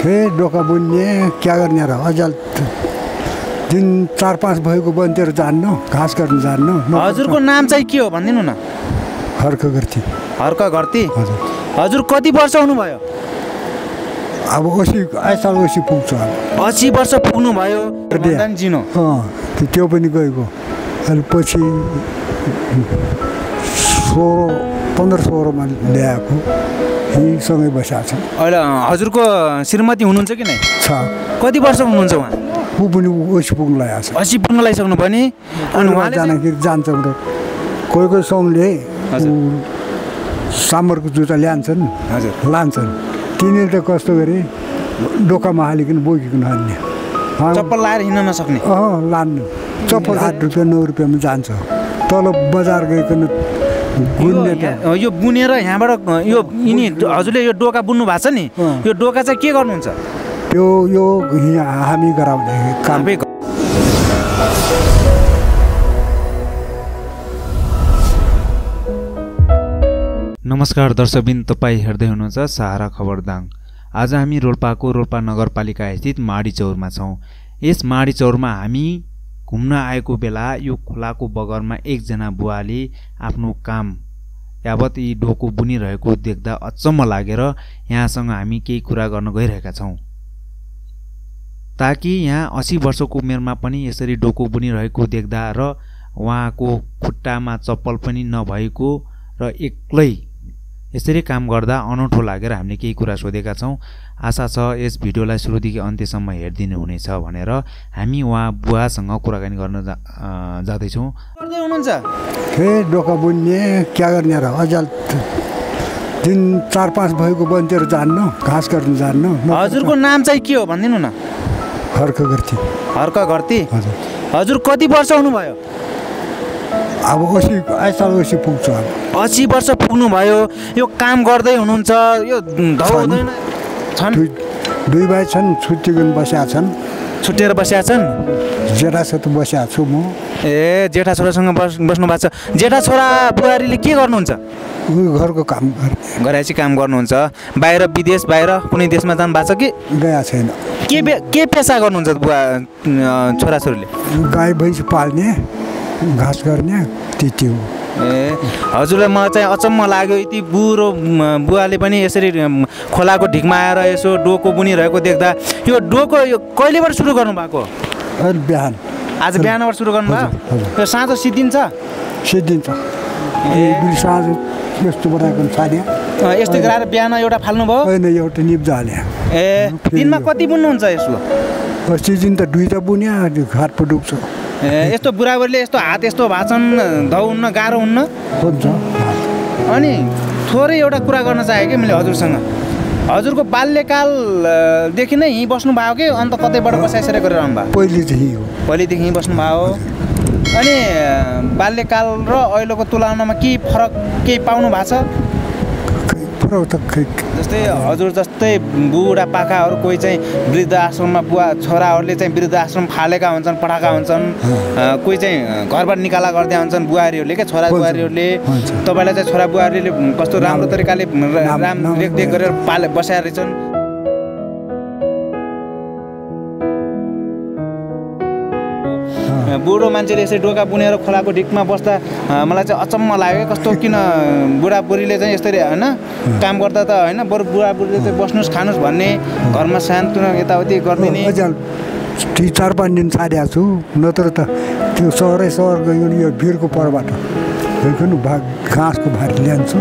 फेरि डोका बुन्ने क्या गर्ने र? अझाल दिन चार पाँच भएको बन्तीहरू जान्नु घाँस गर्नु जान्नु। हजुरको नाम चाहिँ के हो? भनिदिनु न। हर्क गर्थे हर्क घरती हजुर। हजुर कति वर्ष हुनुभयो? अब ओसी आइसाल ओसी पुग्छ। असी वर्ष पुग्नुभयो। भन्दा नि चिनो अँ त्यो- त्यो पनि गएको। अनि पछि सोह्र पन्ध्र सोह्रमा ल्याएको। यहीसँगै बसेको छ। अहिले हजुरको श्रीमती हुनुहुन्छ कि नै? छ। कति वर्ष हुनुहुन्छ उहाँ? ऊ पनि ओसी पुग्नु लागेको छ। असी पुग्न लगाइसक्नु भयो नि? अनि चाहिँ- जाँदाखेरि जान्छ कोही कोही सङ्घले सामरको जुत्ता ल्यान्छन् हजुर। लान्छन्। तिनीहरूले त कस्तो गरे डोकामा हालिकन बोकिकन हाल्ने अँ, चप्पल लाएर हिँड्न नसक्ने। अँ लान्नु। चप्पल आठ रुपियाँ नौ रुपियाँमा जान्छ। तल बजार गइकन यो- यो बुनेर यहाँबाट यो यिनी हजुरले यो डोका बुन्नु भएको छ नि। यो डोका चाहिँ के गर्नुहुन्छ? त्यो यो हामी गराउँदै काम। नमस्कार दर्शकबिन तपाईँ हेर्दै हुनुहुन्छ सहारा खबरदाङ। आज हामी रोल्पाको रोल्पा नगरपालिका स्थित माडी चौरमा छौँ। यस माडी चौरमा हामी घुम्न आएको बेला यो खोलाको बगरमा एकजना बुवाले आफ्नो काम यावत यी डोको बुनिरहेको देख्दा अचम्म लागेर यहाँसँग हामी केही कुरा गर्न गइरहेका छौँ। ताकि यहाँ असी वर्षको उमेरमा पनि यसरी डोको बुनिरहेको देख्दा र उहाँको खुट्टामा चप्पल पनि नभएको र एक्लै यसरी काम गर्दा अनौठो लागेर हामीले केही कुरा सोधेका छौँ। आशा छ यस भिडियोलाई सुरुदेखि अन्त्यसम्म हेरिदिनु हुनेछ भनेर हामी उहाँ बुवासँग कुराकानी गर्न जा जाँदैछौँ। डोका बुन्ने क्या गर्ने र? अझाल दिन चार पाँच भएको बन्तीहरू जान्नु घाँस गर्नु जान्नु। हजुरको नाम चाहिँ के हो भनिदिनु न? हर्क गर्थे हर्क घरती हजुर। हजुर कति वर्ष हुनुभयो? अब ओसी आइसाल ओसी पुग्छ। अब असी वर्ष पुग्नुभयो। यो काम गर्दै हुनुहुन्छ। यो छन्। दुई भाइ छन् छुट्टिकन बसेका छन्। छुट्टिएर बसेका छन्? जेठासत बसेका छु म। ए जेठा छोरासँग बस बस्नु भएको छ। जेठा छोरा बुहारीले के गर्नुहुन्छ? घरको काम गर्ने घरेसी काम गर्नुहुन्छ। बाहिर विदेश बाहिर कुनै देशमा जानु भएको छ कि? गएको छैन। के के पेसा गर्नुहुन्छ बुवा छोराछोरीले? गाई भैँसी पाल्ने घाँस गर्ने त्यति हो। ए हजुरलाई मलाई चाहिँ अचम्म लाग्यो यति बुढो म, बुवाले पनि यसरी म, खोलाको ढिकमा आएर यसो डोको बुनिरहेको देख्दा यो डोको यो कहिलेबाट सुरु गर्नुभएको? बिहान। आज बिहानबाट सुरु गर्नुभयो। यो साँझो सिद्धिन्छ? सिद्धिन्छ। यस्तो गराएर बिहान एउटा फाल्नुभयो एउटा निप्जा हाल्यो ए दिनमा कति बुन्नुहुन्छ यसो? दिन त दुईवटा बुन्या घाट पो डुब्छ। यस्तो बुढाबुढीले यस्तो हात यस्तो भाछन् धौ हुन्न गाह्रो हुन्न? हुन्छ। अनि थोरै एउटा कुरा गर्न चाहेँ कि मैले हजुरसँग? हजुरको बाल्यकालदेखि नै यहीँ बस्नु भयो कि? अन्त कतैबाट बसाइसरी गरेर आउनु भयो पहिले चाहिँ हो। पहिलेदेखि यहीँ बस्नु भयो? अनि बाल्यकाल र अहिलेको तुलनामा केही फरक केही पाउनु भएको छ? पुरा त जस्तै हजुर जस्तै बुढा पाकाहरू कोही चाहिँ वृद्ध आश्रममा बुवा छोराहरूले चाहिँ वृद्ध आश्रम फालेका हुन्छन् पठाएका हुन्छन्। कोही चाहिँ घरबाट निकाला गर्दै हुन्छन् बुहारीहरूले क्या छोरा बुहारीहरूले। तपाईँलाई चाहिँ छोरा बुहारीले कस्तो राम्रो तरिकाले राम रेखदेख गरेर पाले बसाएर रहेछन्। बुढो मान्छेले यसरी डोका बुनेर खोलाको ढिकमा बस्दा मलाई चाहिँ अचम्म लाग्यो। कस्तो किन बुढाबुढीले चाहिँ यसरी होइन काम गर्दा त होइन बरु बुढाबुढीले चाहिँ बस्नुहोस् खानुहोस् भन्ने घरमा शान्त यताउति गरिदिने। चार पाँच दिन छाडिएको छु नत्र त त्यो सहरै सहर गयो यो भिरको परबाट। भाग घाँसको भारी ल्यान्छु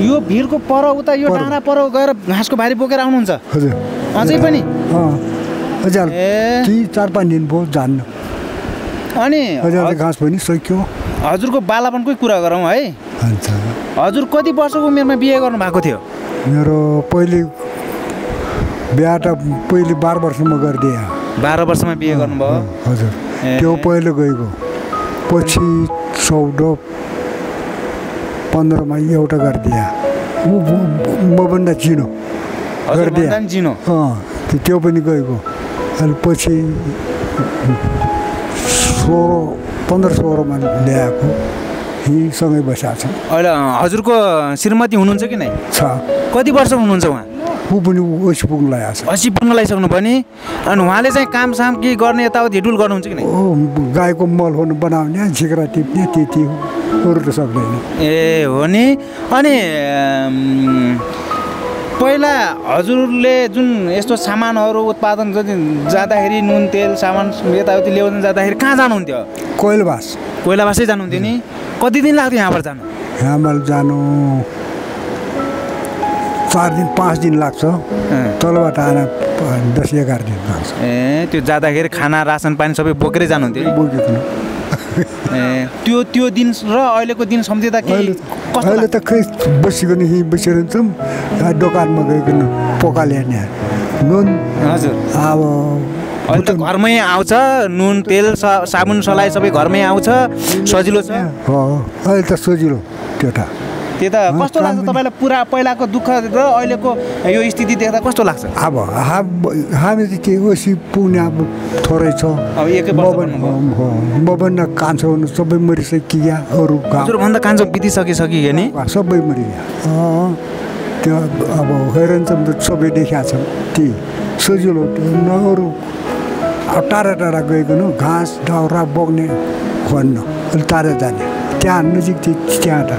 यो भिरको पर उता यो। डाँडा पर गएर घाँसको भारी बोकेर आउनुहुन्छ? हजुर। अझै पनि? ए। चार पाँच दिन भयो जान्न। अनि घाँस पनि सकियो। हजुरको बालापनकै कुरा गरौँ है। हजुर कति वर्षको उमेरमा बिहे गर्नु भएको थियो? मेरो पहिले बिहा त पहिले बाह्र वर्षमा गरिदिएँ। बाह्र वर्षमा बिहे गर्नुभयो? हजुर। त्यो पहिलो गएको। पछि चौध पन्ध्रमा एउटा गरिदिएँ। मभन्दा चिनो। गरिदिएँ। चिनो। त्यो पनि गएको। अनि पछि सोह्र पन्ध्र सोह्रमा ल्याएको। यहीसँगै बसेको छ। अहिले हजुरको श्रीमती हुनुहुन्छ कि नै? छ। कति वर्ष हुनुहुन्छ उहाँ? ऊ पनि ओसी पुग्नु लागेको छ। असी पुग्न लगाइसक्नु भयो नि। अनि उहाँले चाहिँ काम साम के गर्ने यताउति हिडुल गर्नुहुन्छ कि नै? गाईको मल हुनु बनाउने झिक्रा टिप्ने त्यति अरू त सक्दैन। ए हो नि। अनि पहिला हजुरले जुन यस्तो सामानहरू उत्पादन जति जाँदाखेरि नुन तेल सामान यताउति ल्याउन जाँदाखेरि कहाँ जानुहुन्थ्यो? कोइलबास कोइलाबासै जानुहुन्थ्यो नि? कति दिन लाग्थ्यो यहाँबाट जानु? हिमाल जानु चार दिन पाँच दिन लाग्छ। तलबाट आएर दस एघार दिन लाग्छ। ए त्यो जाँदाखेरि खाना रासन पानी सबै बोकेरै जानुहुन्थ्यो? बोकेको ए त्यो त्यो दिन र अहिलेको दिन सम्झिँदा के अहिले? त खै बसिकन यहीँ बसेर यहाँ दोकानमा गइकन पोका ल्याउने नुन हजुर। अब अहिले त घरमै आउँछ नुन तेल सा- साबुन सलाई सबै घरमै आउँछ सजिलो छ। अहिले त सजिलो त्यो त। त्यो त कस्तो लाग्छ तपाईँलाई पुरा पहिलाको दुःख र अहिलेको यो स्थिति देख्दा कस्तो लाग्छ? अब हाम त के ओसी पुग्ने अब थोरै छ। मबन कान्छो सबै मरिसकिया अरू हजुरभन्दा कान्छो बितिसकिसक्यो नि? सबै मरिया। अँ, त्यो अब हैरान चाहिँ सबै देखाएको छ। त्यही सजिलो न अरू। अब टाढा टाढा गइकन घाँस दाउरा बोक्ने खोज्न अलिक टाढा जाने। त्यहाँ नजिक चाहिँ त्यहाँ त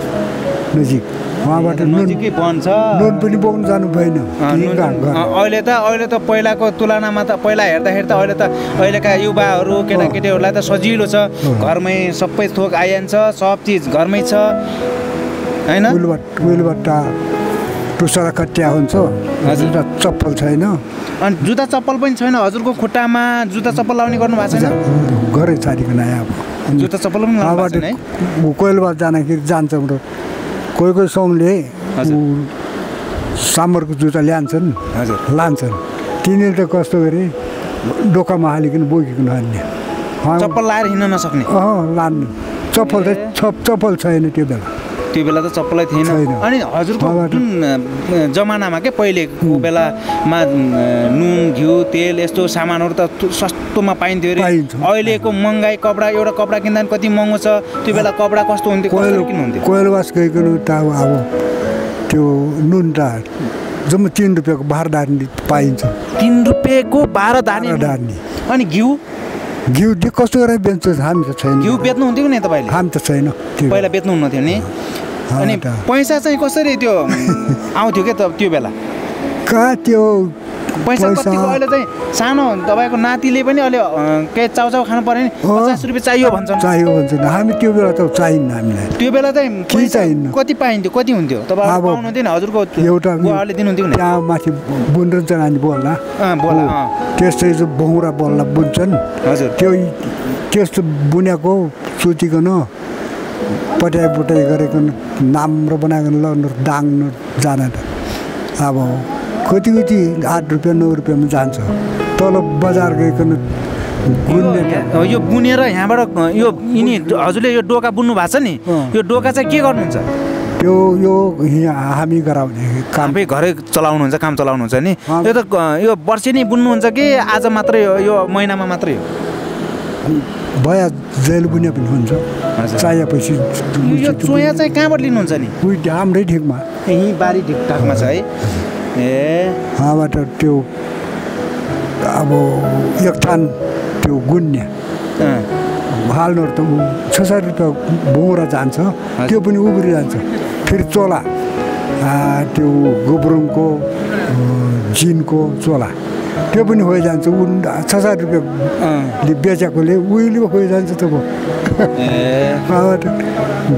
नजिक। उहाँबाट नुन नजिकै बन्छ। नुन पनि बोक्नु जानु भएन। अहिले त अहिले त पहिलाको तुलनामा त पहिला हेर्दाखेरि त अहिले त अहिलेका युवाहरू केटाकेटीहरूलाई त सजिलो छ। घरमै सबै थोक आइहाल्छ सब चिज घरमै छ। होइन? टुसरा कट्या हुन्छ। हजुर। जुत्ता चप्पल छैन। अनि जुत्ता चप्पल पनि छैन। हजुरको खुट्टामा जुत्ता चप्पल लाउने गर्नु भएको छैन? घरै छाडिकन आयो अब। जुत्ता चप्पल पनि कोइलबाट जाँदाखेरि जान्छौँ कोही कोही सङ्घले सामरको जुत्ता ल्यान्छन्। हजुर। लान्छन्। तिनीहरू त कस्तो गरे डोकामा हालिकन बोकिकन हाल्ने अँ, चप्पल लाएर हिँड्न नसक्ने। अँ लान्नु चप्पल त छप चप्पल छैन त्यो बेला। त्यो बेला त चप्पलै थिएन। अनि हजुरको जमानामा के पहिलेको बेलामा नुन घिउ तेल यस्तो सामानहरू त सस्तोमा पाइन्थ्यो अरे। अहिलेको महँगाई कपडा एउटा कपडा किन्दा पनि कति महँगो छ। त्यो बेला कपडा कस्तो हुन्थ्यो कोइल गइकन त अब त्यो नुन त जम्मा तिन रुपियाँको बाह्र डार्नी पाइन्छ। तिन रुपियाँको बाह्र बाह्र डार्नी अनि घिउ? घिउ कस्तो गरेर बेच्छ हामी त छैन। घिउ बेच्नुहुन्थ्यो नि तपाईँले? हामी त छैन। पहिला बेच्नुहुन्न थियो नि। अनि। पैसा चाहिँ कसरी त्यो आउँथ्यो क्या त त्यो बेला? कहाँ त्यो पैसा कतिको अहिले चाहिँ सानो तपाईँको नातिले पनि अहिले केही चाउचाउ खानु पऱ्यो नि। पचास रुपियाँ चाहियो भन्छन्। चाहियो भन्छ हामी त्यो बेला त चाहिन्न हामीलाई। त्यो बेला चाहिँ के चाहिन्न? कति पाइन्थ्यो कति हुन्थ्यो? तपाईँ हजुरको एउटा दिनुहुन्थ्यो त्यहाँ माथि बुन्डन्छ नानी बोल्ला। बोला। त्यस्तै बहुरा बल्ला बुन्छन् हजुर। त्यो त्यस्तो बुनेको सुतिकन पट्याइ पुट्याइ गरिकन राम्रो बनाइकन लग्नु डाङ्नु जान त। अब कति कति आठ रुपियाँ नौ रुपियाँमा जान्छ। तल बजार त। यो- यो बुनेर यहाँबाट यो यिनी हजुरले यो डोका बुन्नु भएको छ नि। यो डोका चाहिँ के गर्नुहुन्छ? यो यहाँ हामी गराउने काम। घरै चलाउनुहुन्छ काम चलाउनुहुन्छ नि। यो त यो वर्षे नै बुन्नुहुन्छ कि आज मात्रै हो यो महिनामा मात्रै हो? भया जेल बुने पनि हुन्छ। चाहिएपछि यो चोया चाहिँ कहाँबाट लिनुहुन्छ नि? हाम्रै ठिकमा। यहीँ बारी ढिकढाकमा छ है। ए। यहाँबाट त्यो अब एक थान त्यो गुन्ने। अँ, हाल्नु त छ सात रुपियाँ भौरा जान्छ। त्यो पनि उब्री जान्छ। फेरि चोला। त्यो गोब्रुङको जिनको चोला। त्यो पनि होइजान्छ उ छ सात रुपियाँले बेचेकोले उहिले त भयो ए यहाँबाट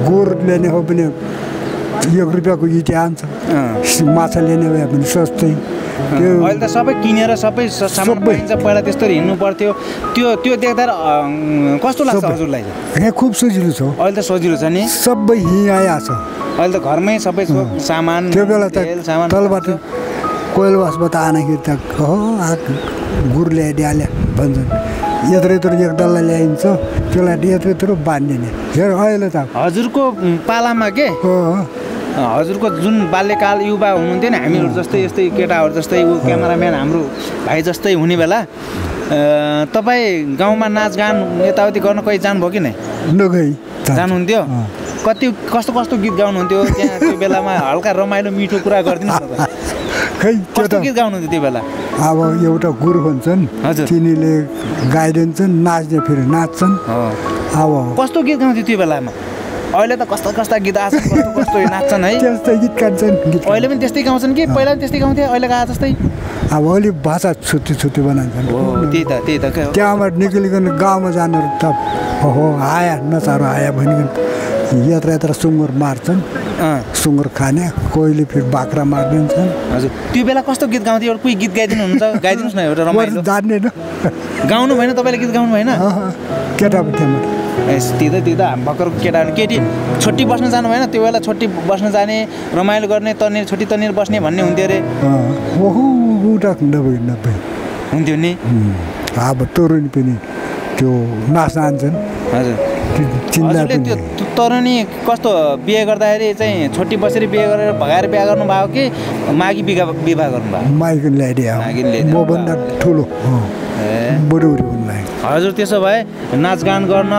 गोर लिने हो भने एक रुपियाँको इटे आन्छ। माछा लिने भए पनि सस्तै अहिले त सबै किनेर सबै सबै। पहिला त्यस्तो हिँड्नु पर्थ्यो त्यो त्यो देख्दा कस्तो लाग्छ। हजुरलाई यहाँ खुब सजिलो छ अहिले त सजिलो छ नि सबै यहीँ आइरहेको छ अहिले त घरमै सबै सामान त्यो बेला त तेल तलबाट कोइलवासबाट आँदाखेरि त हो गुर ल्याइदिहाल्यो भन्छन् यत्रो यत्रो एक डल्ला ल्याइन्छ त्यसलाई यत्रो यत्रो बाँधिने हेर अहिले त। हजुरको पालामा के? हो हजुरको जुन बाल्यकाल युवा हुनुहुन्थ्यो नि हामीहरू जस्तै यस्तै केटाहरू जस्तै ऊ क्यामराम्यान हाम्रो भाइ जस्तै हुने बेला तपाईँ गाउँमा नाचगान यताउति गर्न कहीँ जानुभयो कि नै? जानुहुन्थ्यो। कति कस्तो कस्तो गीत गाउनुहुन्थ्यो? त्यहाँ त्यो बेलामा हल्का रमाइलो मिठो कुरा गरिदिनुहोस् न त। खै त्यो त गीत गाउनुहुन्थ्यो त्यो बेला? अब एउटा गुरु हुन्छन्। तिनीले गाइदिन्छन् नाच्ने फेरि नाच्छन्। अब कस्तो गीत गाउँथ्यो त्यो बेलामा? अहिले त कस्ता कस्ता गीत आएको कस्तो नाच्छन् है? त्यस्तै गीत गान्छन् गीत अहिले पनि त्यस्तै गाउँछन् कि? पहिला पनि त्यस्तै गाउँथे अहिले गा जस्तै? अब अलिक भाषा छुट्टी छुट्टी बनान्छन् हो त्यही त त्यही त। त्यहाँबाट निक्लिकन गाउँमा जानु त हो आया नचारो आया भनिकन। यत्र यत्र सुँगुर मार्छन्। सुँगुर खाने कोहीले फेरि बाख्रा मारिदिन्छन्। हजुर। त्यो बेला कस्तो गीत गाउँथ्यो? एउटा कोही गीत गाइदिनु हुन्छ गाइदिनुहोस् न एउटा रमाइलो। जान्दैन गाउनु भएन तपाईँले गीत गाउनु भएन? केटाको त्यहाँबाट एस, त्यो त त्यो त भर्खर केटा केटी छोटी बस्न जानु भएन? त्यो बेला छोटी बस्न जाने रमाइलो गर्ने तनिर छोटी तनिर बस्ने भन्ने हुन्थ्यो अरे। हुन्थ्यो नि? अब तरुनी पनि त्यो नाच्न आन्छन् हजुर। हजुरले त्यो तरुनी कस्तो बिहे गर्दाखेरि चाहिँ छोटी बसेर बिहे गरेर भगाएर बिहा गर्नुभयो कि माघी विवाह विवाह गर्नुभयो? माइकन ल्याइदिए। मभन्दा ठुलो। हजुर त्यसो भए नाचगान गर्न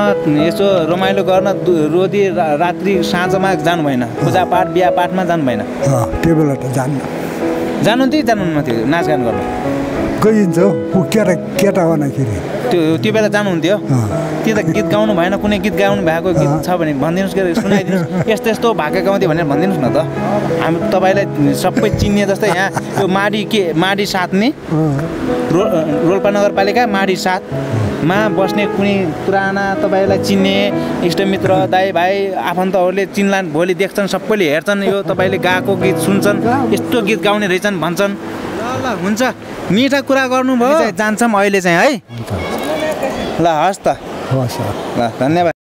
यसो रमाइलो गर्न रोदी रात्रि साँझमा जानु भएन। पूजापाठ बिहापाठमा जानु भएन। त्यो बेला त जान्न। जानुहुन्थ्यो कि जानुहुन्न थियो नाचगान गर्न? गइन्छ केटा केटा हुँदाखेरि त्यो त्यो बेला जानुहुन्थ्यो। त्यो त गीत गाउनु भएन कुनै गीत गाउनु भएको गीत छ भने भनिदिनुहोस् कि सुनाइदिनुहोस्। यस्तो यस्तो भाका गाउँथ्यो भनेर भनिदिनुहोस् न त। हामी तपाईँलाई सबै चिन्ने जस्तै यहाँ यो माडी के माडी सात नि? अँ, रो रोल्पा नगरपालिका माडी सातमा बस्ने कुनै पुराना तपाईँलाई चिन्ने इष्टमित्र दाई भाइ आफन्तहरूले चिन्लान् भोलि देख्छन् सबैले हेर्छन् यो तपाईँले गाएको गीत सुन्छन् यस्तो गीत गाउने रहेछन् भन्छन्। ल ल हुन्छ। मिठा कुरा गर्नुभयो। जान्छौँ अहिले चाहिँ है। ल हस् त। 多少钱来咱那边